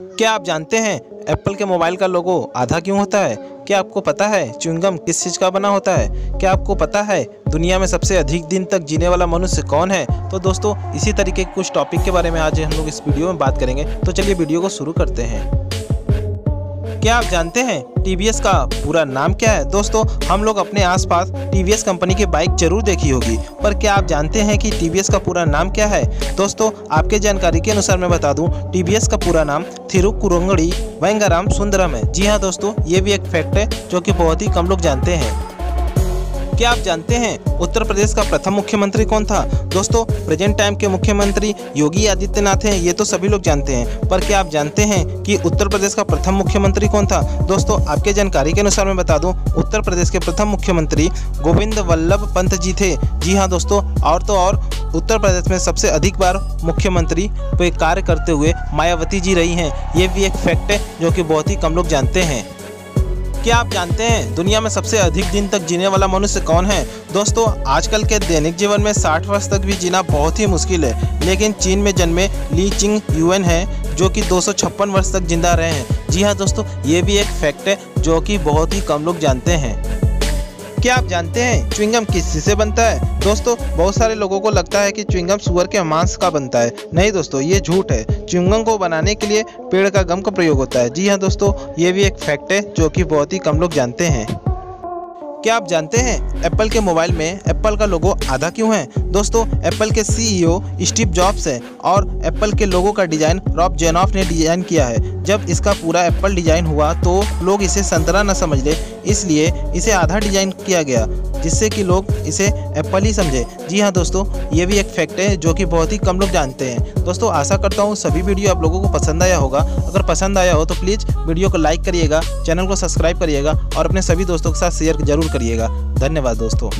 क्या आप जानते हैं एप्पल के मोबाइल का लोगो आधा क्यों होता है? क्या आपको पता है च्युइंगम किस चीज़ का बना होता है? क्या आपको पता है दुनिया में सबसे अधिक दिन तक जीने वाला मनुष्य कौन है? तो दोस्तों, इसी तरीके के कुछ टॉपिक के बारे में आज हम लोग इस वीडियो में बात करेंगे। तो चलिए वीडियो को शुरू करते हैं। क्या आप जानते हैं टीवीएस का पूरा नाम क्या है? दोस्तों, हम लोग अपने आसपास टीवीएस कंपनी की बाइक ज़रूर देखी होगी, पर क्या आप जानते हैं कि टीवीएस का पूरा नाम क्या है? दोस्तों, आपके जानकारी के अनुसार मैं बता दूँ टीवीएस का पूरा नाम थिरुकुरुंगड़ी वेंगाराम सुंदरम है। जी हाँ दोस्तों, ये भी एक फैक्ट है जो कि बहुत ही कम लोग जानते हैं। क्या आप जानते हैं उत्तर प्रदेश का प्रथम मुख्यमंत्री कौन था? दोस्तों प्रेजेंट टाइम के मुख्यमंत्री योगी आदित्यनाथ हैं, ये तो सभी लोग जानते हैं। पर क्या आप जानते हैं कि उत्तर प्रदेश का प्रथम मुख्यमंत्री कौन था? दोस्तों, आपके जानकारी के अनुसार मैं बता दूँ, उत्तर प्रदेश के प्रथम मुख्यमंत्री गोविंद वल्लभ पंत जी थे। जी हाँ दोस्तों, और तो और, उत्तर प्रदेश में सबसे अधिक बार मुख्यमंत्री पे कार्य करते हुए मायावती जी रही हैं। ये भी एक फैक्ट है, जो कि बहुत ही कम लोग जानते हैं। क्या आप जानते हैं, दुनिया में सबसे अधिक दिन तक जीने वाला मनुष्य कौन है? दोस्तों, आजकल के दैनिक जीवन में 60 वर्ष तक भी जीना बहुत ही मुश्किल है, लेकिन चीन में जन्मे ली चिंग यूएन हैं, जो कि दो सौ छप्पन वर्ष तक ज़िंदा रहे हैं। जी हाँ दोस्तों, ये भी एक फैक्ट है, जो कि बहुत ही कम लोग जानते हैं। क्या आप जानते हैं च्विंगम किस से बनता है? दोस्तों, बहुत सारे लोगों को लगता है कि च्विंगम सुअर के मांस का बनता है। नहीं दोस्तों, ये झूठ है। च्विंगम को बनाने के लिए पेड़ का गम का प्रयोग होता है। जी हाँ दोस्तों, ये भी एक फैक्ट है जो कि बहुत ही कम लोग जानते हैं। क्या आप जानते हैं, एप्पल के मोबाइल में एप्पल का लोगो आधा क्यों है? दोस्तों एप्पल के सीईओ स्टीव जॉब्स हैं और एप्पल के लोगों का डिज़ाइन रॉब जेनॉफ ने डिज़ाइन किया है। जब इसका पूरा एप्पल डिज़ाइन हुआ तो लोग इसे संतरा न समझ ले, इसलिए इसे आधा डिज़ाइन किया गया, जिससे कि लोग इसे एप्पल ही समझे। जी हाँ दोस्तों, ये भी एक फैक्ट है जो कि बहुत ही कम लोग जानते हैं। दोस्तों, आशा करता हूँ सभी वीडियो आप लोगों को पसंद आया होगा। अगर पसंद आया हो तो प्लीज़ वीडियो को लाइक करिएगा चैनल को सब्सक्राइब करिएगा और अपने सभी दोस्तों के साथ शेयर ज़रूर करिएगा। धन्यवाद दोस्तों।